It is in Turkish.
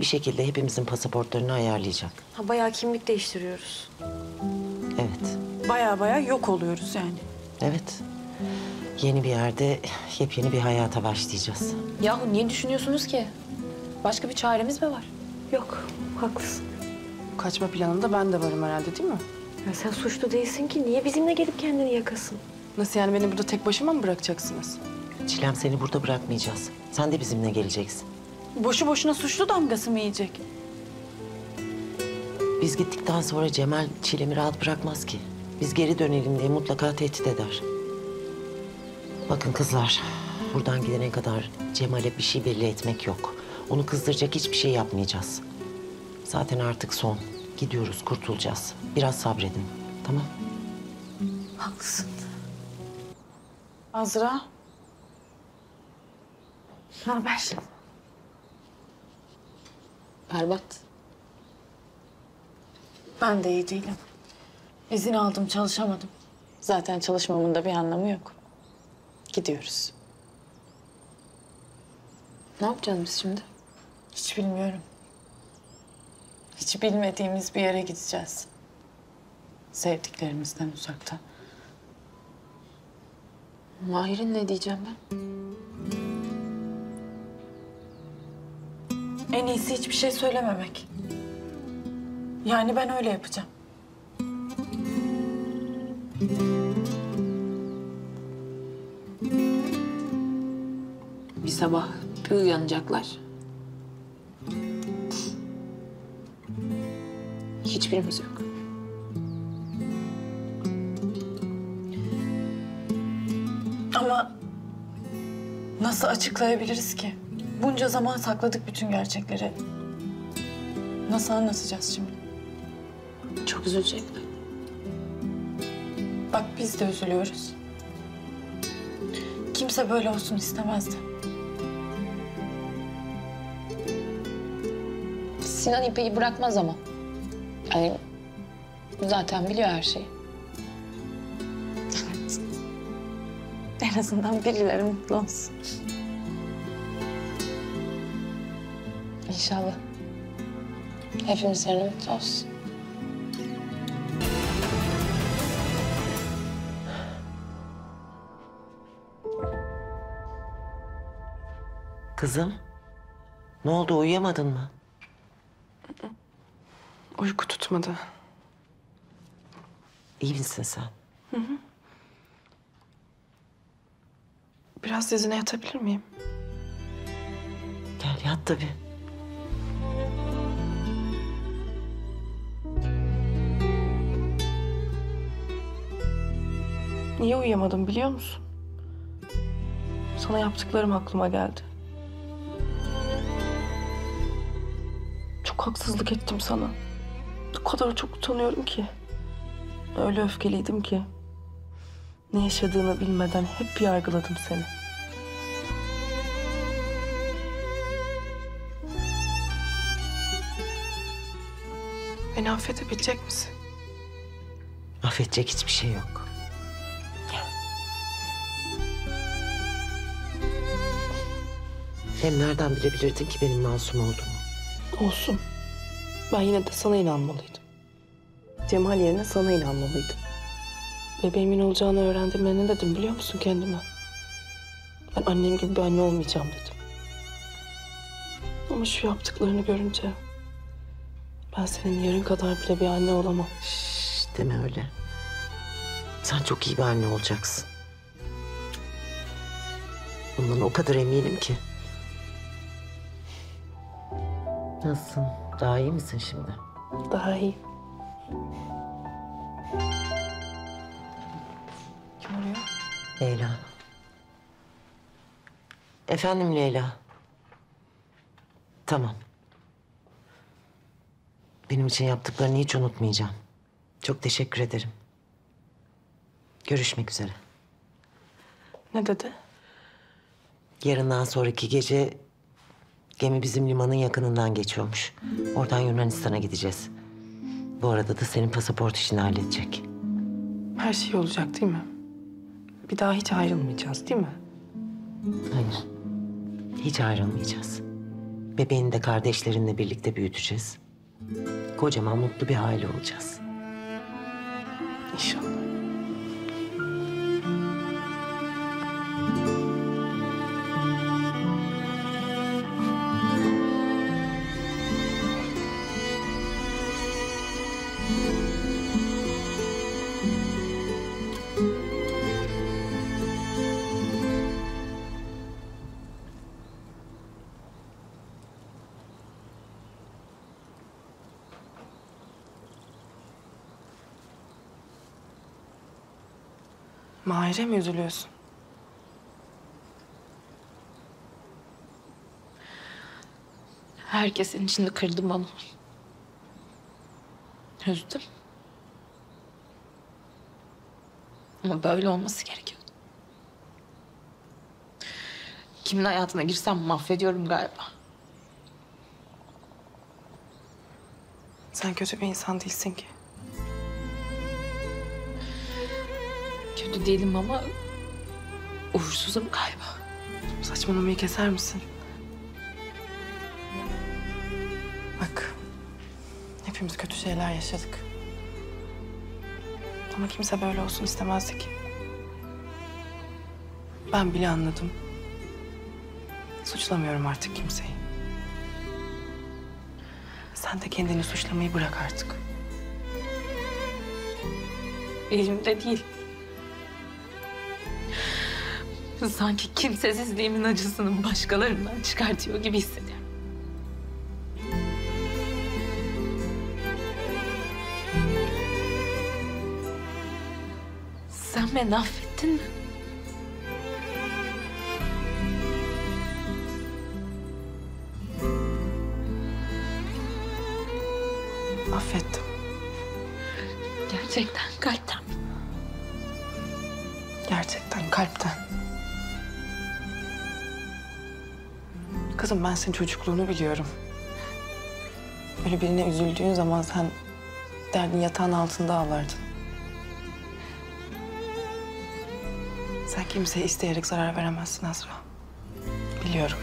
bir şekilde hepimizin pasaportlarını ayarlayacak. Ha bayağı kimlik değiştiriyoruz. Evet, Baya baya yok oluyoruz yani. evet. Yeni bir yerde yepyeni bir hayata başlayacağız. Yahu niye düşünüyorsunuz ki? Başka bir çaremiz mi var? Yok, haklısın. Kaçma planında ben de varım herhalde değil mi? Ya sen suçlu değilsin ki. Niye bizimle gelip kendini yakasın? Nasıl yani beni burada tek başıma mı bırakacaksınız? Çilem seni burada bırakmayacağız. Sen de bizimle geleceksin. Boşu boşuna suçlu damgası mı yiyecek? Biz gittikten sonra Cemal Çilem'i rahat bırakmaz ki. Biz geri dönelim diye mutlaka tehdit eder. Bakın kızlar, buradan gidene kadar Cemal'e bir şey belli etmek yok. Onu kızdıracak hiçbir şey yapmayacağız. Zaten artık son. Gidiyoruz, kurtulacağız. Biraz sabredin, tamam? Haklısın. Azra. Ne haber? Berbat. Ben de iyi değilim. İzin aldım, çalışamadım. Zaten çalışmamın da bir anlamı yok. Gidiyoruz. Ne yapacağız biz şimdi? Hiç bilmiyorum. Hiç bilmediğimiz bir yere gideceğiz. Sevdiklerimizden uzakta. Mahir'in ne diyeceğim ben? En iyisi hiçbir şey söylememek. Yani ben öyle yapacağım. Bir sabah bir uyanacaklar. Hiçbirimiz yok. Ama nasıl açıklayabiliriz ki? Bunca zaman sakladık bütün gerçekleri. Nasıl anlatacağız şimdi? Çok üzülecekler. Bak biz de üzülüyoruz. Kimse böyle olsun istemezdi. Sinan İpek'i bırakmaz ama. Yani zaten biliyor her şeyi. En azından birileri mutlu olsun. İnşallah. Hepimiz yarın mutlu olsun. Kızım, ne oldu uyuyamadın mı? Uyku tutmadı. İyi misin sen? Biraz dizine yatabilir miyim? Gel yat tabii. Niye uyuyamadım biliyor musun? Sana yaptıklarım aklıma geldi. Çok haksızlık ettim sana. O kadar çok utanıyorum ki. Öyle öfkeliydim ki. Ne yaşadığını bilmeden hep yargıladım seni. Beni affedebilecek misin? Affedecek hiçbir şey yok. Hem nereden bilebilirdin ki benim masum olduğumu? Olsun. Ben yine de sana inanmalıydım. Cemal yerine sana inanmalıydım. Bebeğimin olacağını öğrendiğimde ne dedim biliyor musun kendime? Ben annem gibi bir anne olmayacağım dedim. Ama şu yaptıklarını görünce... ...ben senin yarın kadar bile bir anne olamam. Şşş deme öyle. Sen çok iyi bir anne olacaksın. Bundan o kadar eminim ki. Nasılsın? Daha iyi misin şimdi? Daha iyi. Kim arıyor? Leyla. Efendim Leyla. Tamam. Benim için yaptıklarını hiç unutmayacağım. Çok teşekkür ederim. Görüşmek üzere. Ne dedi? Yarından sonraki gece gemi bizim limanın yakınından geçiyormuş. Oradan Yunanistan'a gideceğiz. Bu arada da senin pasaport işini halledecek. Her şey olacak değil mi? Bir daha hiç ayrılmayacağız değil mi? Hayır. Hiç ayrılmayacağız. Bebeğini de kardeşlerinle birlikte büyüteceğiz. Kocaman mutlu bir aile olacağız. İnşallah. Mahir'e mi üzülüyorsun? Herkesin içinde kırdım onu. Üzdüm. Ama böyle olması gerekiyor. Kimin hayatına girsem mahvediyorum galiba. Sen kötü bir insan değilsin ki. Kötü değilim ama uğursuzum galiba. Saçmalamayı keser misin? Bak, hepimiz kötü şeyler yaşadık. Ama kimse böyle olsun istemezdi ki. Ben bile anladım. Suçlamıyorum artık kimseyi. Sen de kendini suçlamayı bırak artık. Elimde değil. Sanki kimsesizliğimin acısını başkalarından çıkartıyor gibi hissediyorum. Sen beni affettin mi? Affettim. Gerçekten kalpten. Gerçekten kalpten. Kızım ben senin çocukluğunu biliyorum. Böyle birine üzüldüğün zaman sen derdin yatağın altında ağlardın. Sen kimseye isteyerek zarar veremezsin Azra. Biliyorum.